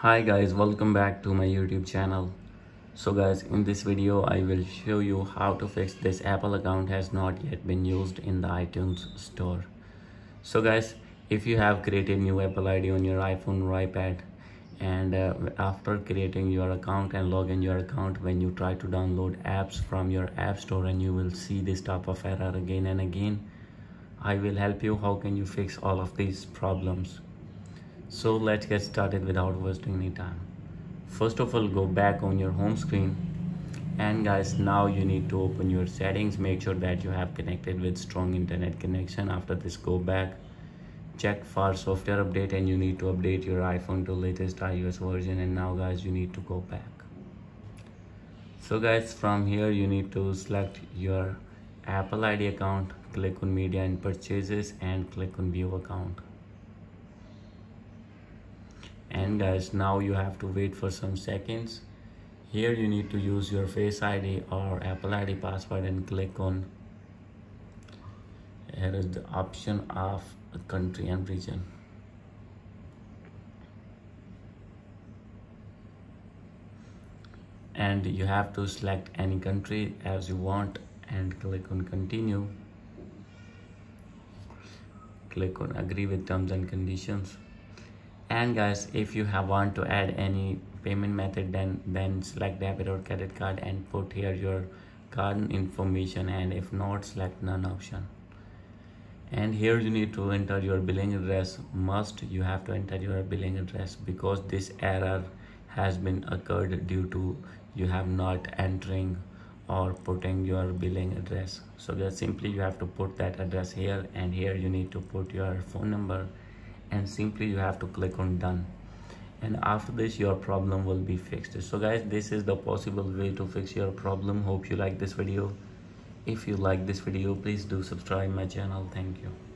hi guys welcome back to my youtube channel. So guys in this video i will show you how to fix this apple account has not yet been used in the itunes store. So guys if you have created new apple id on your iphone or ipad and uh, after creating your account and log in your account when you try to download apps from your app store and you will see this type of error again and again i will help you. How can you fix all of these problems so let's get started without wasting any time. First of all go back on your home screen. And guys now you need to open your settings. Make sure that you have connected with strong internet connection. After this go back check for software update and you need to update your iphone to latest ios version. And now guys you need to go back. So guys from here you need to select your apple id account click on media and purchases and click on view account and guys now you have to wait for some seconds here you need to use your face id or apple id password and click on here is the option of country and region. And you have to select any country as you want and click on continue. Click on agree with terms and conditions and guys if you have want to add any payment method then then select debit or credit card and put here your card information. And if not select none option. And here you need to enter your billing address. Must you have to enter your billing address because this error has been occurred due to you have not entering or putting your billing address. So that simply you have to put that address here. And here you need to put your phone number and simply you have to click on done. And after this your problem will be fixed. So guys this is the possible way to fix your problem. Hope you like this video. If you like this video please do subscribe my channel. Thank you